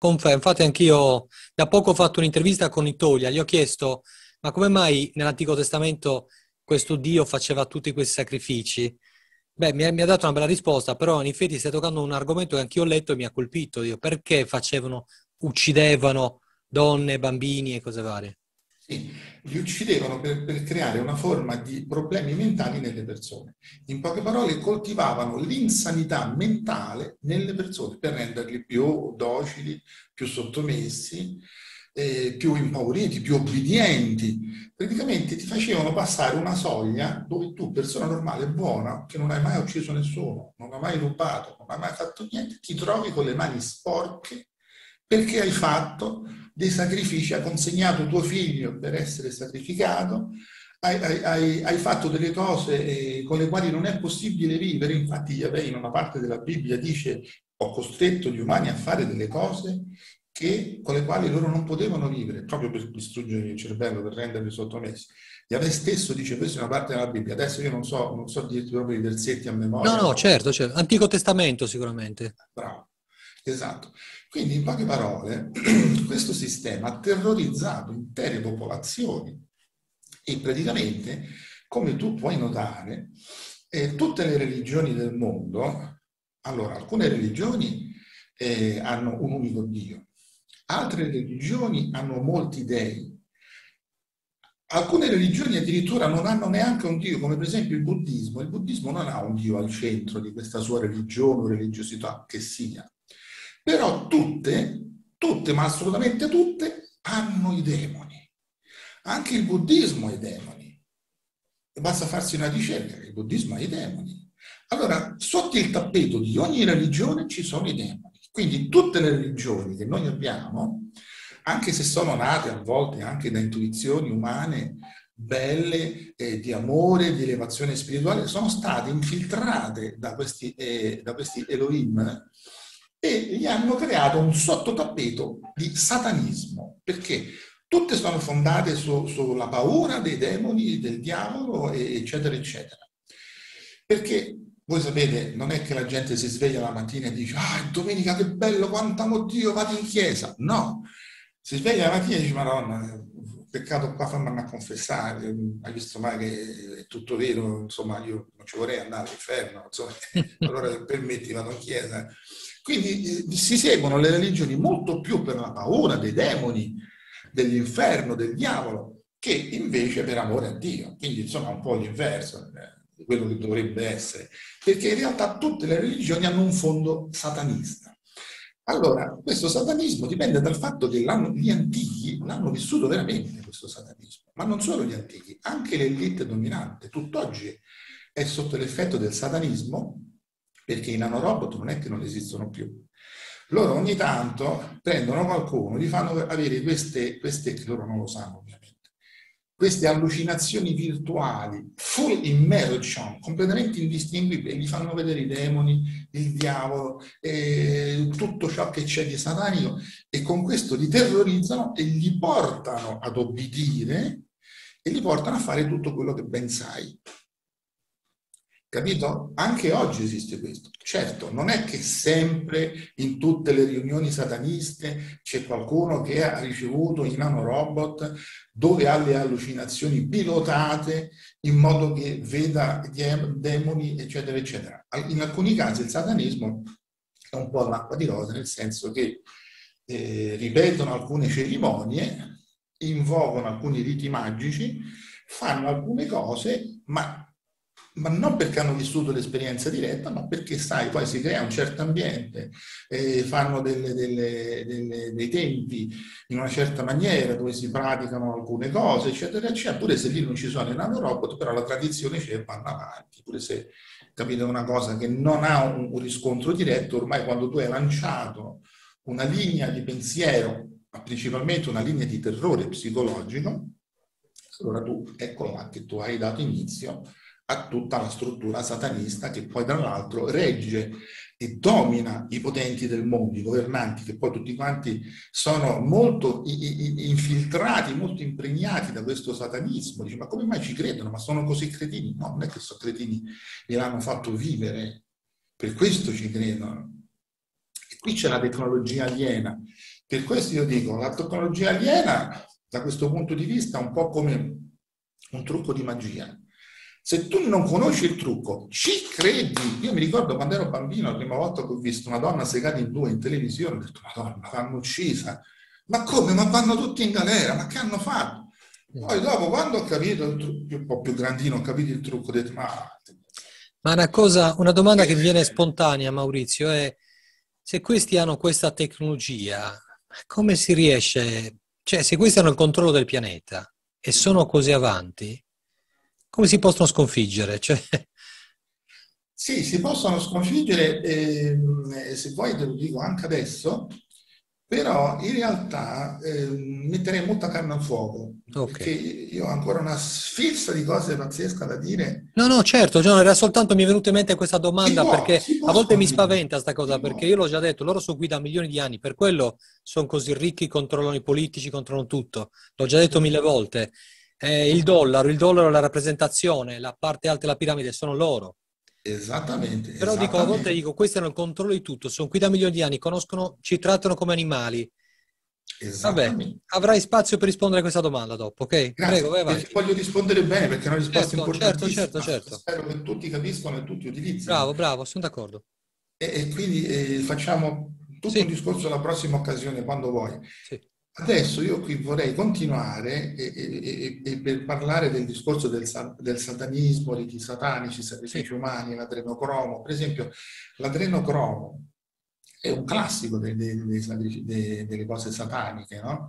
confermo. Infatti anch'io da poco ho fatto un'intervista con Itolia, gli ho chiesto ma come mai nell'Antico Testamento questo Dio faceva tutti questi sacrifici? Beh, mi ha, mi ha dato una bella risposta, però in effetti stai toccando un argomento che anch'io ho letto e mi ha colpito. Dio, perché facevano, uccidevano donne, bambini e cose varie? Li uccidevano per, per, creare una forma di problemi mentali nelle persone. In poche parole, coltivavano l'insanità mentale nelle persone per renderli più docili, più sottomessi eh, più impauriti, più obbedienti. Praticamente ti facevano passare una soglia dove tu, persona normale, buona, che non hai mai ucciso nessuno, non hai mai rubato, non hai mai fatto niente, ti trovi con le mani sporche perché hai fatto dei sacrifici, hai consegnato tuo figlio per essere sacrificato, hai, hai, hai, fatto delle cose eh, con le quali non è possibile vivere. Infatti Yahweh in una parte della Bibbia dice ho costretto gli umani a fare delle cose che, con le quali loro non potevano vivere, proprio per distruggere il cervello, per renderli sottomessi. Yahweh stesso dice, questa è una parte della Bibbia, adesso io non so, non so dirti proprio i versetti a memoria. No, no, certo, certo, Antico Testamento sicuramente. Bravo, esatto. Quindi in poche parole, questo sistema ha terrorizzato intere popolazioni e praticamente, come tu puoi notare, eh, tutte le religioni del mondo, allora alcune religioni eh, hanno un unico Dio, Altre religioni hanno molti dei. Alcune religioni addirittura non hanno neanche un Dio, come per esempio il buddismo. Il buddismo non ha un Dio al centro di questa sua religione o religiosità che sia. Però tutte, tutte, ma assolutamente tutte, hanno i demoni. Anche il buddismo ha i demoni. Basta farsi una ricerca, il buddismo ha i demoni. Allora, sotto il tappeto di ogni religione ci sono i demoni. Quindi tutte le religioni che noi abbiamo, anche se sono nate a volte anche da intuizioni umane belle, eh, di amore, di elevazione spirituale, sono state infiltrate da questi, eh, da questi Elohim e gli hanno creato un sottotappeto di satanismo, perché tutte sono fondate su, sulla paura dei demoni, del diavolo, eccetera, eccetera. Perché voi sapete, non è che la gente si sveglia la mattina e dice ah, domenica che bello, quanto amo Dio, vado in chiesa. No, si sveglia la mattina e dice madonna, peccato qua fammi a confessare, hai visto mai che è tutto vero, insomma io non ci vorrei andare all'inferno, insomma, allora permetti vado in chiesa. Quindi eh, si seguono le religioni molto più per la paura dei demoni, dell'inferno, del diavolo, che invece per amore a Dio. Quindi insomma un po' l'inverso quello che dovrebbe essere, perché in realtà tutte le religioni hanno un fondo satanista. Allora, questo satanismo dipende dal fatto che gli antichi l'hanno vissuto veramente questo satanismo, ma non solo gli antichi, anche l'elite dominante, tutt'oggi è sotto l'effetto del satanismo, perché i nanorobot non è che non esistono più. Loro ogni tanto prendono qualcuno, gli fanno avere queste, queste che loro non lo sanno ovviamente queste allucinazioni virtuali, full immersion, completamente indistinguibili, gli fanno vedere i demoni, il diavolo, eh, tutto ciò che c'è di satanico e con questo li terrorizzano e li portano ad obbedire e li portano a fare tutto quello che ben sai. Capito? Anche oggi esiste questo. Certo, non è che sempre in tutte le riunioni sataniste c'è qualcuno che ha ricevuto i nanorobot dove ha le allucinazioni pilotate in modo che veda demoni, eccetera, eccetera. In alcuni casi il satanismo è un po' l'acqua di rosa, nel senso che eh, ripetono alcune cerimonie, invocano alcuni riti magici, fanno alcune cose, ma ma non perché hanno vissuto l'esperienza diretta, ma perché, sai, poi si crea un certo ambiente, eh, fanno delle, delle, delle, dei tempi in una certa maniera dove si praticano alcune cose, eccetera, eccetera, pure se lì non ci sono i nanorobot, però la tradizione c'è e vanno avanti, pure se capite una cosa che non ha un, un riscontro diretto, ormai quando tu hai lanciato una linea di pensiero, ma principalmente una linea di terrore psicologico, allora tu, ecco là che tu hai dato inizio a tutta la struttura satanista che poi tra l'altro regge e domina i potenti del mondo, i governanti, che poi tutti quanti sono molto infiltrati, molto impregnati da questo satanismo. Dice, ma come mai ci credono? Ma sono così cretini? No, non è che sono cretini, gliel'hanno fatto vivere, per questo ci credono. Qui c'è la tecnologia aliena. Per questo io dico, la tecnologia aliena, da questo punto di vista, è un po' come un trucco di magia. Se tu non conosci il trucco, ci credi. Io mi ricordo quando ero bambino, la prima volta che ho visto una donna segata in due in televisione, ho detto, madonna, l'hanno uccisa. Ma come? Ma vanno tutti in galera, ma che hanno fatto? Poi dopo, quando ho capito il trucco, un po' più grandino, ho capito il trucco, ho detto, ma... Ma una cosa, una domanda che viene spontanea, Maurizio, è se questi hanno questa tecnologia, come si riesce, cioè se questi hanno il controllo del pianeta e sono così avanti, come si possono sconfiggere? Cioè... Sì, si possono sconfiggere, eh, se vuoi te lo dico anche adesso, però in realtà eh, metterei molta carne al fuoco, okay. perché io ho ancora una sfilza di cose pazzesche da dire. No, no, certo, John, era soltanto mi è venuta in mente questa domanda può, perché a volte mi spaventa questa cosa, si perché può. io l'ho già detto, loro sono qui da milioni di anni, per quello sono così ricchi, controllano i politici, controllano tutto. L'ho già detto mille volte. Eh, il dollaro, il dollaro è la rappresentazione, la parte alta della piramide sono loro. Esattamente. Però esattamente. dico, a volte dico, questi hanno il controllo di tutto, sono qui da milioni di anni, conoscono, ci trattano come animali. Vabbè, avrai spazio per rispondere a questa domanda dopo, ok? Grazie, Prego, vai Voglio rispondere bene perché è una risposta certo, certo, certo, certo, Spero che tutti capiscano e tutti utilizzino. Bravo, bravo, sono d'accordo. E, e quindi eh, facciamo tutto sì. un discorso la prossima occasione, quando vuoi. Sì. Adesso io qui vorrei continuare e, e, e per parlare del discorso del, del satanismo, riti satanici, sacrifici umani, l'adrenocromo. Per esempio, l'adrenocromo è un classico dei, dei, dei, delle cose sataniche, no?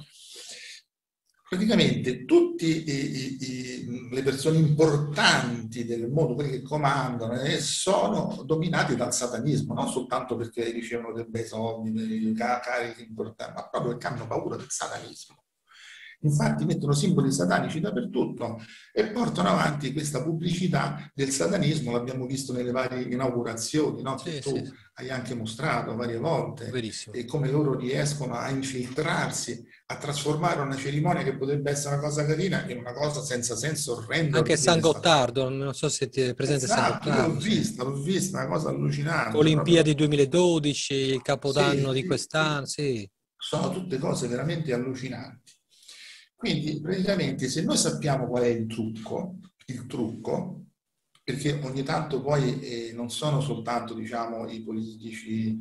Praticamente tutte le persone importanti del mondo, quelli che comandano, eh, sono dominati dal satanismo, non soltanto perché ricevono dei bei soldi, dei carichi importanti, ma proprio perché hanno paura del satanismo. Infatti mettono simboli satanici dappertutto e portano avanti questa pubblicità del satanismo, l'abbiamo visto nelle varie inaugurazioni, no? Sì, tu sì. hai anche mostrato varie volte, Verissimo. e come loro riescono a infiltrarsi, a trasformare una cerimonia che potrebbe essere una cosa carina in una cosa senza senso orrendo. Anche San Gottardo, non so se ti è presente esatto, San Gottardo. L'ho vista, l'ho vista, una cosa allucinante. Olimpiadi proprio. 2012, il capodanno sì, di quest'anno, sì. Sono tutte cose veramente allucinanti. Quindi praticamente se noi sappiamo qual è il trucco, il trucco, perché ogni tanto poi eh, non sono soltanto diciamo, i politici,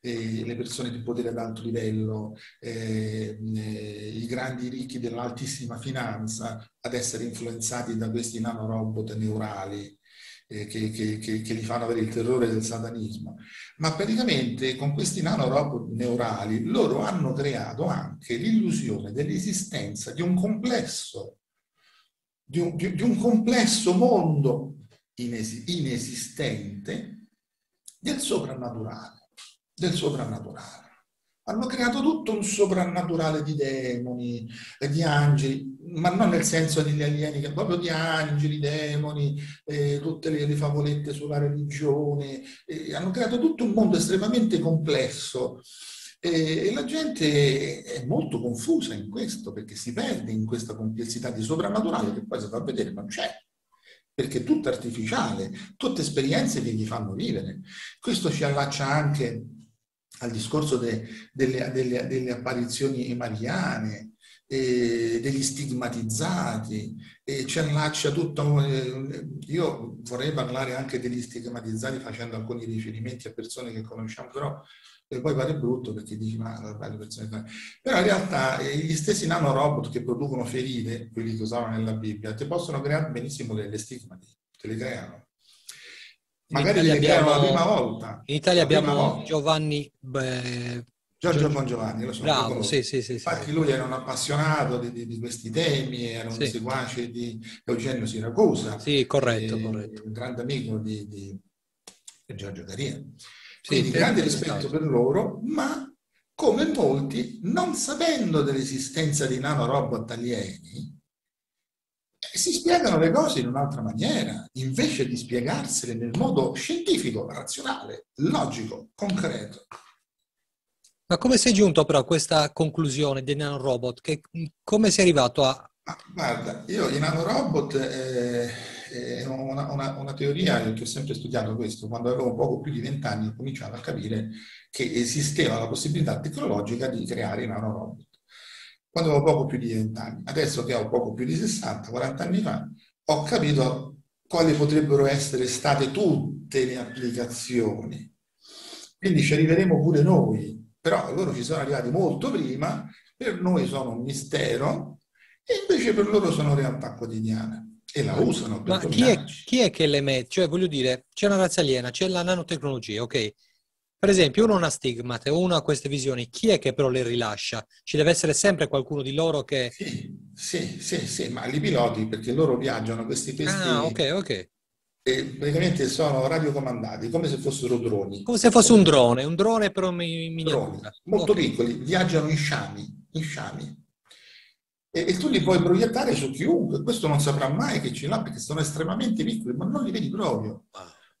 eh, le persone di potere ad alto livello, eh, eh i grandi ricchi dell'altissima finanza ad essere influenzati da questi nanorobot neurali eh, che, che, che, che, gli fanno avere il terrore del satanismo, ma praticamente con questi nanorobot neurali loro hanno creato anche l'illusione dell'esistenza di un complesso, di un, di, di un complesso mondo inesi, inesistente del soprannaturale, del soprannaturale. Hanno creato tutto un soprannaturale di demoni, di angeli, ma non nel senso degli alieni, proprio di angeli, demoni, eh, tutte le, le, favolette sulla religione. Eh, hanno creato tutto un mondo estremamente complesso. E la gente è molto confusa in questo, perché si perde in questa complessità di soprannaturale che poi si fa vedere non c'è perché è tutto artificiale, tutte esperienze che gli fanno vivere. Questo ci allaccia anche al discorso de, delle, delle, delle, apparizioni mariane, eh, degli stigmatizzati, e ci allaccia tutto. Eh, io vorrei parlare anche degli stigmatizzati facendo alcuni riferimenti a persone che conosciamo, però e poi pare brutto perché dici ma le persone però in realtà eh, gli stessi nanorobot che producono ferite quelli che usavano nella Bibbia ti possono creare benissimo delle stigmati te le creano Magari le abbiamo, la prima volta. In Italia abbiamo Giovanni... Beh, Giorgio Bongiovanni, lo so. Bravo, sì, sì, sì, Infatti lui era un appassionato di, di, di questi temi, era un seguace di Eugenio Siracusa. Sì, corretto, corretto. Un grande amico di, di Giorgio Caria. Quindi grande rispetto per loro, ma come molti, non sapendo dell'esistenza di nanorobot alieni, si spiegano le cose in un'altra maniera, invece di spiegarsele nel modo scientifico, razionale, logico, concreto. Ma come sei giunto però a questa conclusione dei nanorobot? Che, come sei arrivato a... Ma, guarda, io i nanorobot eh, è una, una, una, teoria che ho sempre studiato questo, quando avevo poco più di vent'anni ho cominciato a capire che esisteva la possibilità tecnologica di creare i nanorobot. Quando avevo poco più di vent'anni, adesso che ho poco più di 60, 40 anni fa, ho capito quali potrebbero essere state tutte le applicazioni. Quindi ci arriveremo pure noi, però loro ci sono arrivati molto prima, per noi sono un mistero e invece per loro sono realtà quotidiane e la usano. Ma chi è, chi è, che le mette? Cioè, voglio dire, c'è una razza aliena, c'è la nanotecnologia, ok? Per esempio, uno ha una stigmate, uno ha queste visioni, chi è che però le rilascia? Ci deve essere sempre qualcuno di loro che... Sì, sì, sì, sì ma li piloti perché loro viaggiano questi questi... Ah, ok, ok. Praticamente sono radiocomandati, come se fossero droni. Come se fosse un drone, un drone però miniatura. Molto okay. piccoli, viaggiano in sciami, in sciami e, e, tu li puoi proiettare su chiunque, questo non saprà mai che ce l'ha perché sono estremamente piccoli, ma non li vedi proprio.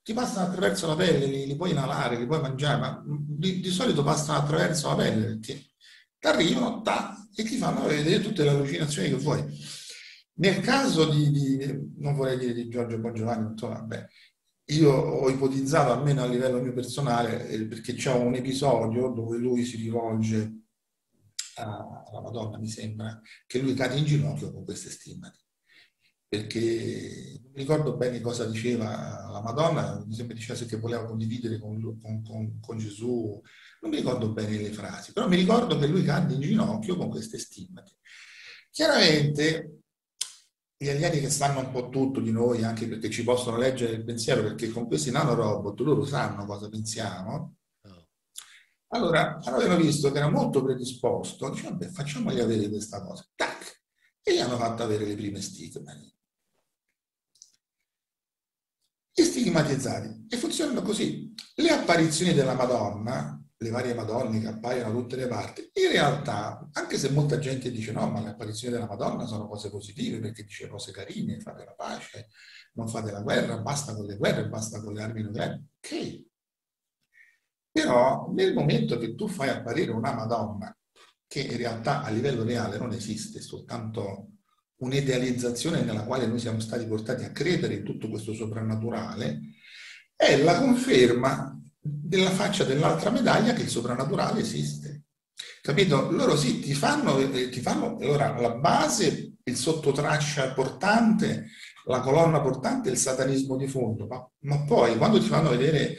Ti passano attraverso la pelle, li, li puoi inalare, li puoi mangiare, ma di, di solito passano attraverso la pelle, ti, ti arrivano ta, e ti fanno vedere tutte le allucinazioni che vuoi. Nel caso di, di non vorrei dire di Giorgio Bongiovanni, vabbè, io ho ipotizzato, almeno a livello mio personale, eh, perché c'è un episodio dove lui si rivolge alla Madonna, mi sembra, che lui cade in ginocchio con queste stimmati. Perché non ricordo bene cosa diceva la Madonna, mi sembra dicesse che voleva condividere con, con, con, con Gesù, non mi ricordo bene le frasi, però mi ricordo che lui cade in ginocchio con queste stimmati. Chiaramente gli alieni che sanno un po' tutto di noi, anche perché ci possono leggere il pensiero, perché con questi nanorobot loro sanno cosa pensiamo, allora, avevano visto che era molto predisposto, dice, vabbè, facciamogli avere questa cosa. Tac! E gli hanno fatto avere le prime stigmati. Gli stigmatizzati. E funzionano così. Le apparizioni della Madonna, le varie Madonne che appaiono da tutte le parti, in realtà, anche se molta gente dice no, ma le apparizioni della Madonna sono cose positive, perché dice cose carine, fate la pace, non fate la guerra, basta con le guerre, basta con le armi nucleari. Ok, però nel momento che tu fai apparire una Madonna, che in realtà a livello reale non esiste, è soltanto un'idealizzazione nella quale noi siamo stati portati a credere in tutto questo soprannaturale, è la conferma della faccia dell'altra medaglia che il soprannaturale esiste. Capito? Loro sì, ti fanno, eh, ti fanno allora la base, il sottotraccia portante, la colonna portante, il satanismo di fondo, ma, ma poi quando ti fanno vedere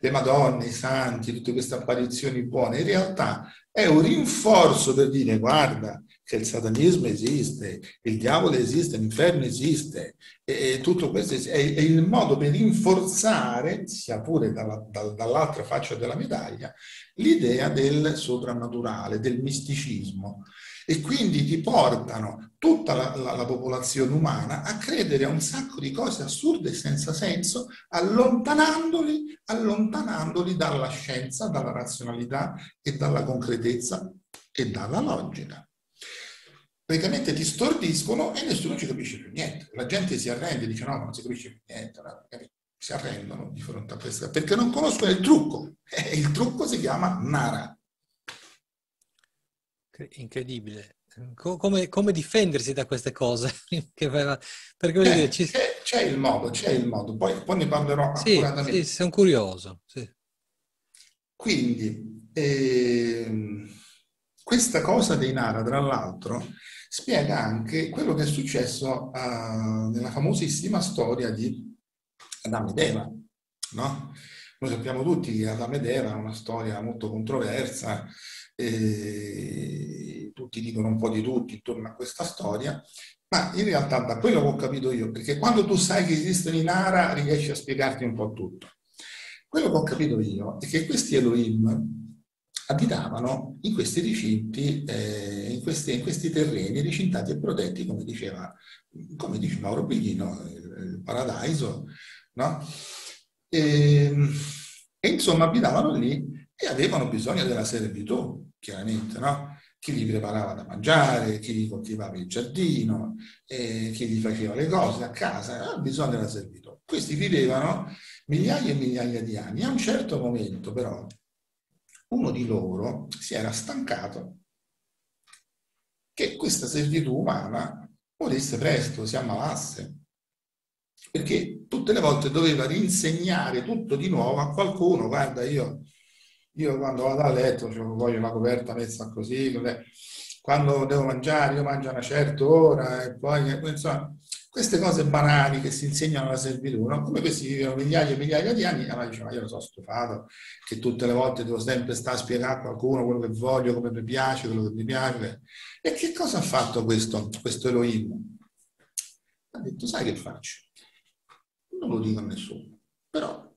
le Madonne, i santi, tutte queste apparizioni buone, in realtà è un rinforzo per dire guarda che il satanismo esiste, il diavolo esiste, l'inferno esiste e, e tutto questo è, è, il modo per rinforzare, sia pure dalla, dall'altra faccia della medaglia, l'idea del soprannaturale, del misticismo e quindi ti portano tutta la, la, la, popolazione umana a credere a un sacco di cose assurde e senza senso, allontanandoli, allontanandoli dalla scienza, dalla razionalità e dalla concretezza e dalla logica. Praticamente ti stordiscono e nessuno ci capisce più niente. La gente si arrende, dice no, non si capisce più niente. No? Si arrendono di fronte a questo perché non conoscono il trucco. E il trucco si chiama Nara incredibile. Come, come, difendersi da queste cose? Perché eh, dire, ci... c'è, c'è, il modo, c'è il modo. Poi, poi ne parlerò sì, accuratamente. Sì, sono curioso. Sì. Quindi, eh, questa cosa dei Nara, tra l'altro, spiega anche quello che è successo uh, nella famosissima storia di Adamo ed Eva, no? Noi sappiamo tutti che Adamo ed Eva è una storia molto controversa, tutti dicono un po' di tutti intorno a questa storia, ma in realtà da quello che ho capito io, perché quando tu sai che esistono i Nara riesci a spiegarti un po' tutto. Quello che ho capito io è che questi Elohim abitavano in questi recinti, eh, in, questi, in, questi, terreni recintati e protetti, come diceva, come dice Mauro Biglino, il, il Paradiso, no? E, ehm, e insomma abitavano lì e avevano bisogno della servitù chiaramente, no? Chi gli preparava da mangiare, chi gli coltivava il giardino, eh, chi gli faceva le cose a casa, aveva bisogno della servitù. Questi vivevano migliaia e migliaia di anni. A un certo momento, però, uno di loro si era stancato che questa servitù umana morisse presto, si ammalasse. perché tutte le volte doveva rinsegnare tutto di nuovo a qualcuno, guarda io, io quando vado a letto cioè, voglio la coperta messa così, quando devo mangiare io mangio a una certa ora e poi insomma queste cose banali che si insegnano alla servitù, no? come questi vivono migliaia e migliaia di anni, allora dice, ma io lo sono stufato, che tutte le volte devo sempre stare a spiegare a qualcuno quello che voglio, come mi piace, quello che mi piace. E che cosa ha fatto questo, questo Elohim? Ha detto, sai che faccio? Non lo dico a nessuno, però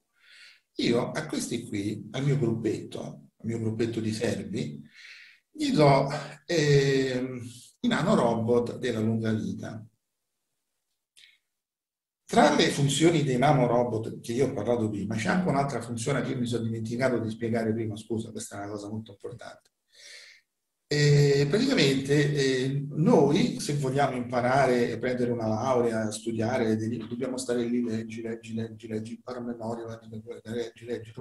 io a questi qui, al mio gruppetto, al mio gruppetto di servi, gli do eh, i nanorobot della lunga vita tra le funzioni dei nanorobot che io ho parlato prima, c'è anche un'altra funzione che io mi sono dimenticato di spiegare prima, scusa, questa è una cosa molto importante. E praticamente eh, noi, se vogliamo imparare, prendere una laurea, studiare, dobbiamo stare lì, leggi, leggi, leggi, leggi, impara a memoria, leggi, leggi.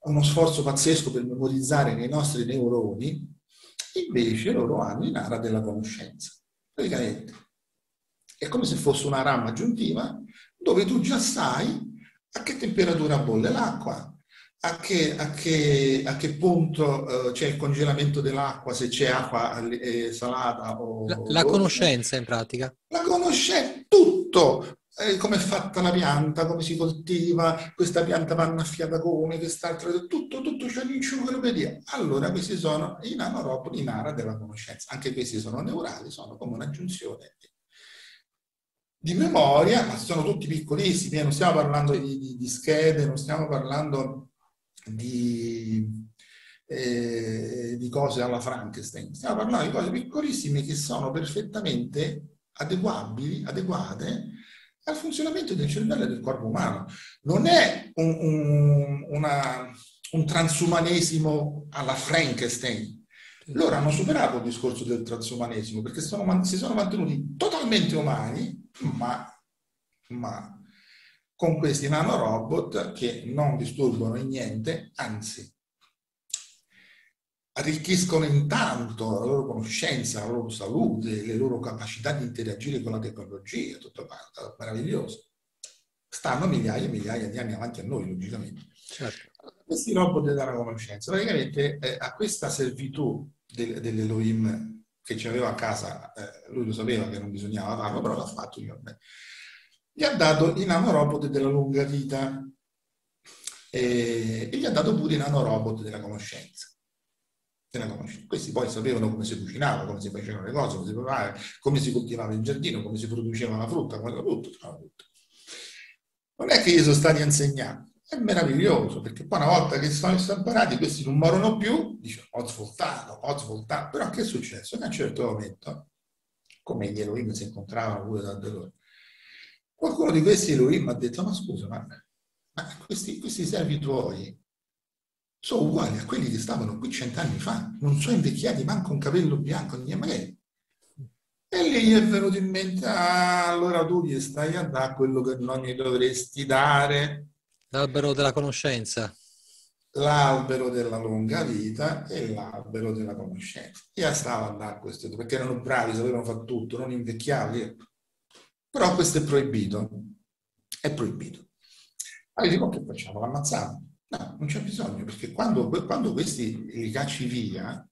Uno sforzo pazzesco per memorizzare nei nostri neuroni, invece loro hanno in area della conoscenza. Praticamente è come se fosse una RAM aggiuntiva dove tu già sai a che temperatura bolle l'acqua, a che, a che, a che punto uh, c'è il congelamento dell'acqua, se c'è acqua eh, salata o... La, la conoscenza in pratica. La conoscenza, tutto! Eh, come è fatta la pianta, come si coltiva, questa pianta va annaffiata come, quest'altra, tutto, tutto c'è l'enciclopedia. Allora questi sono i nanorobot in area della conoscenza. Anche questi sono neurali, sono come un'aggiunzione di memoria, ma sono tutti piccolissimi, eh, non stiamo parlando di, di, di schede, non stiamo parlando di, eh, di, cose alla Frankenstein, stiamo parlando di cose piccolissime che sono perfettamente adeguabili, adeguate al funzionamento del cervello e del corpo umano. Non è un, un, una, un transumanesimo alla Frankenstein, loro hanno superato il discorso del transumanesimo perché sono, si sono mantenuti totalmente umani ma, ma con questi nanorobot che non disturbano in niente, anzi arricchiscono intanto la loro conoscenza, la loro salute, le loro capacità di interagire con la tecnologia, tutto quanto, meraviglioso. Stanno migliaia e migliaia di anni avanti a noi, logicamente. Certo. Questi robot della conoscenza, praticamente eh, a questa servitù del, dell'Elohim che ci aveva a casa, eh, lui lo sapeva che non bisognava farlo, però l'ha fatto io. Gli ha dato i nanorobot della lunga vita e, e, gli ha dato pure i nanorobot della conoscenza. della conoscenza. Questi poi sapevano come si cucinava, come si facevano le cose, come si, preparava, come si coltivava il giardino, come si produceva la frutta, come tutto, tutto. Non è che gli sono stati insegnati, è meraviglioso perché poi una volta che sono imparati questi non morono più, dice ho svoltato, ho svoltato, però che è successo? Che a un certo momento, come gli Elohim si incontravano pure da loro, qualcuno di questi Elohim ha detto ma scusa, ma, ma questi, questi servi tuoi sono uguali a quelli che stavano qui cent'anni fa, non sono invecchiati manco un capello bianco, niente. E lì gli è venuto in mente, ah, allora tu gli stai a dare quello che non gli dovresti dare L'albero della conoscenza. L'albero della lunga vita e l'albero della conoscenza. Io stavo andando a queste due, perché erano bravi, sapevano fare tutto, non invecchiavi. Però questo è proibito. È proibito. Allora dico, che facciamo? L'ammazziamo? No, non c'è bisogno, perché quando, quando questi li cacci via,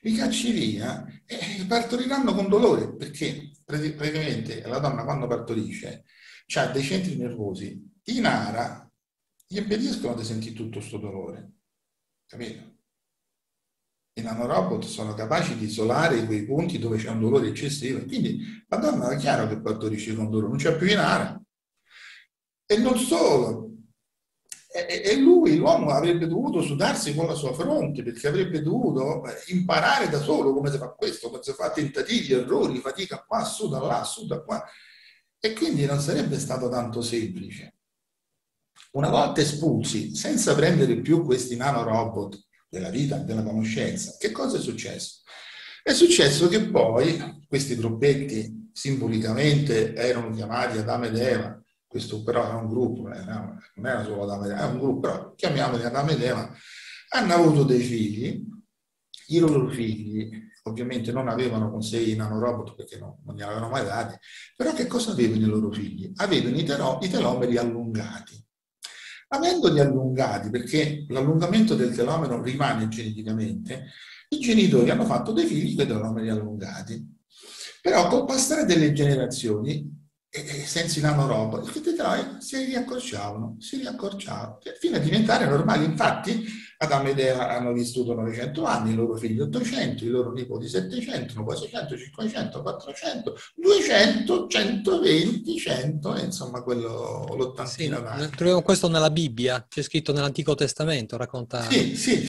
li cacci via e partoriranno con dolore, perché praticamente la donna quando partorisce ha dei centri nervosi in ara gli impediscono di sentire tutto questo dolore, capito? I nanorobot sono capaci di isolare quei punti dove c'è un dolore eccessivo, quindi la donna è chiaro che partorisce con dolore, non c'è più inara. E non solo, e, e lui, l'uomo, avrebbe dovuto sudarsi con la sua fronte perché avrebbe dovuto eh, imparare da solo come si fa questo, come si fa tentativi, errori, fatica qua, su da là, su da qua. E quindi non sarebbe stato tanto semplice. Una volta espulsi, senza prendere più questi nanorobot della vita, della conoscenza, che cosa è successo? È successo che poi questi gruppetti simbolicamente erano chiamati Adamo ed Eva, questo però era un gruppo, non era solo Adamo ed Eva, era un gruppo, però chiamiamoli Adamo ed Eva, hanno avuto dei figli, i loro figli ovviamente non avevano con sé i nanorobot perché no, non li avevano mai dati, però che cosa avevano i loro figli? Avevano i telomeri allungati. Avendoli allungati, perché l'allungamento del telomero rimane geneticamente, i genitori hanno fatto dei figli con telomeri allungati. Però col passare delle generazioni e, senza i nanorobot, i tetrai si riaccorciavano, si riaccorciavano, fino a diventare normali. Infatti, Adamo ed Eva hanno vissuto 900 anni, i loro figli 800, i loro nipoti 700, poi 600, 500, 400, 200, 120, 100, e insomma quello l'ottantina sì, Troviamo questo nella Bibbia, c'è scritto nell'Antico Testamento, racconta... Sì, sì,